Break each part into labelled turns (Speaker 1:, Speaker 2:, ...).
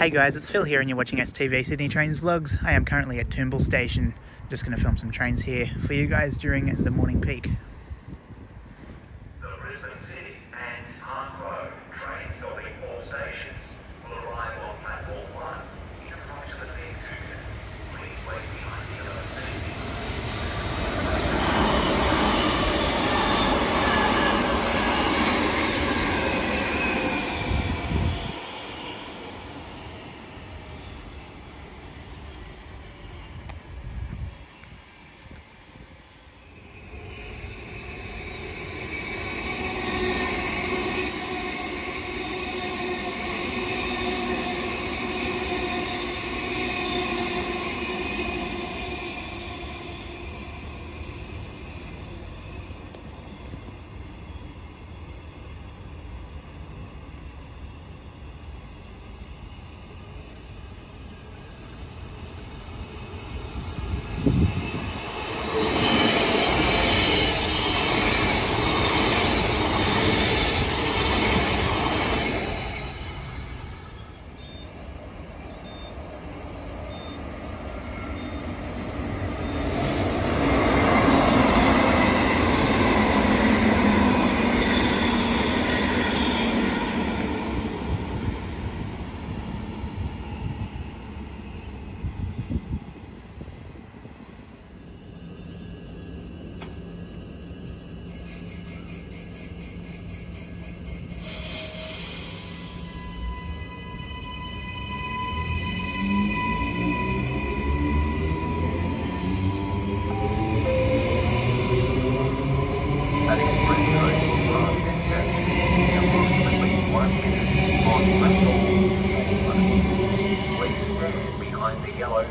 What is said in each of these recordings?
Speaker 1: Hey guys, it's Phil here and you're watching STV Sydney Trains Vlogs. I am currently at Toombul Station. Just going to film some trains here for you guys during the morning peak.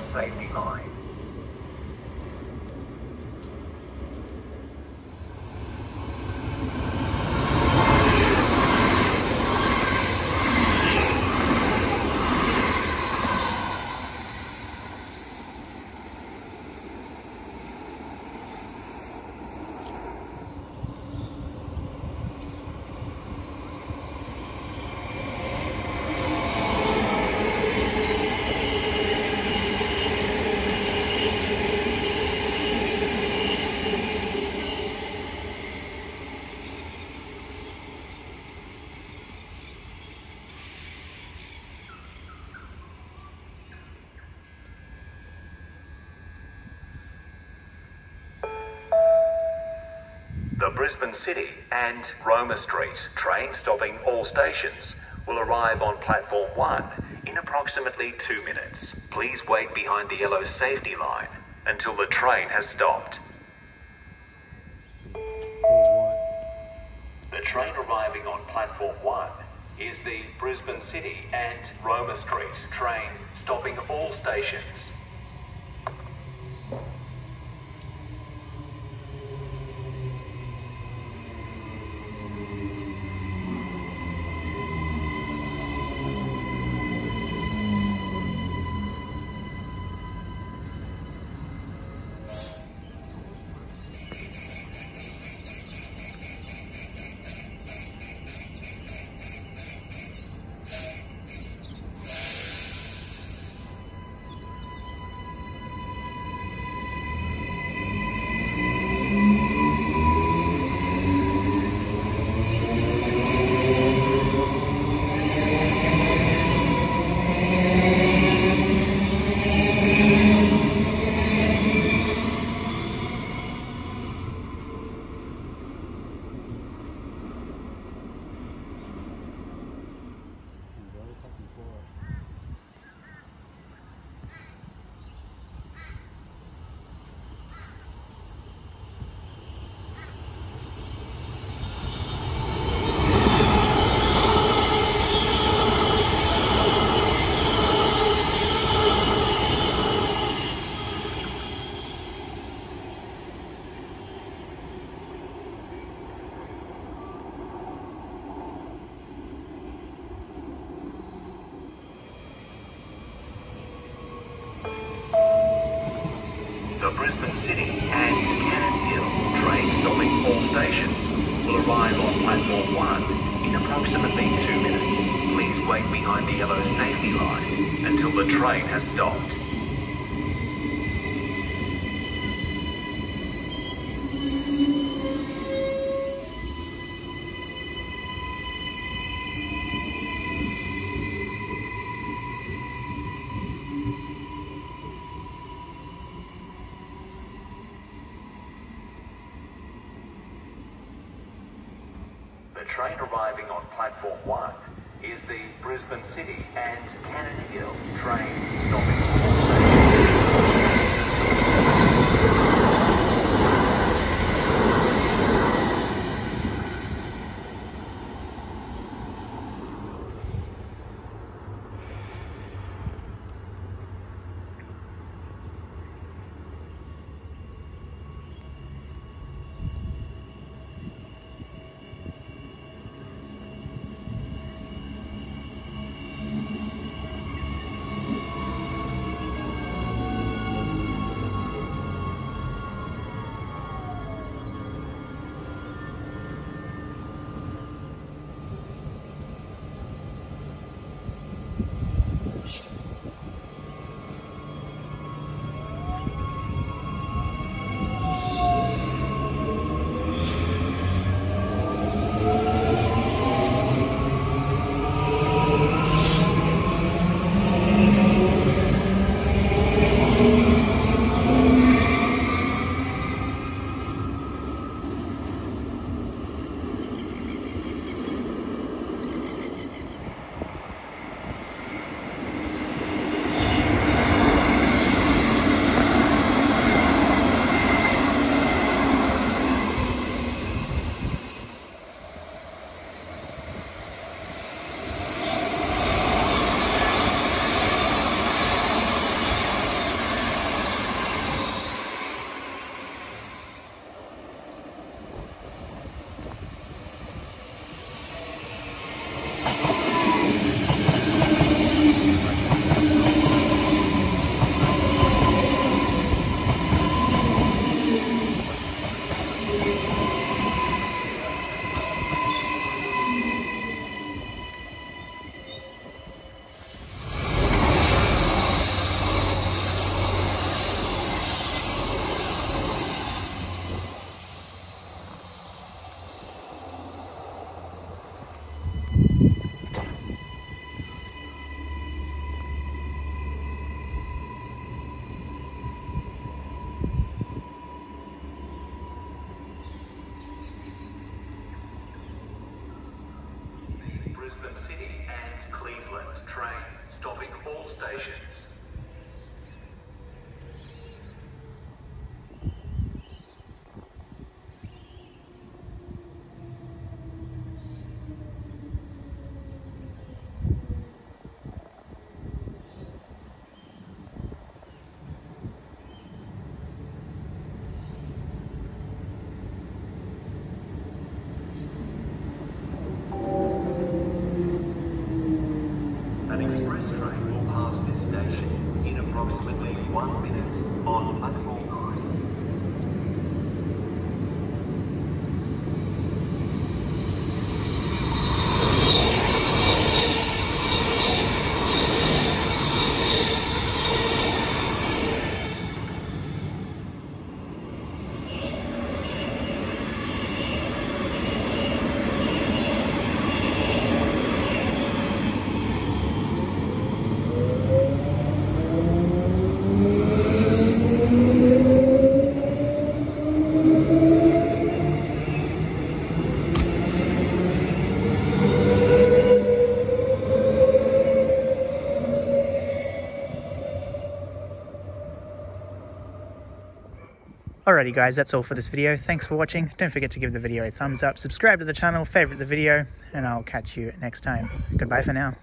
Speaker 2: Behind the Brisbane City and Roma Street train stopping all stations will arrive on platform 1 in approximately 2 minutes. Please wait behind the yellow safety line until the train has stopped. The train arriving on platform 1 is the Brisbane City and Roma Street train stopping all stations. The City and Cannon Hill train stopping all stations will arrive on platform 1 in approximately 2 minutes. Please wait behind the yellow safety line until the train has stopped. Brisbane City and Cannon Hill train stopping all stations. An express train will pass this station in approximately one minute on platform 9.
Speaker 1: Guys, that's all for this video. Thanks for watching. Don't forget to give the video a thumbs up, subscribe to the channel, favorite the video, and I'll catch you next time. Goodbye for now.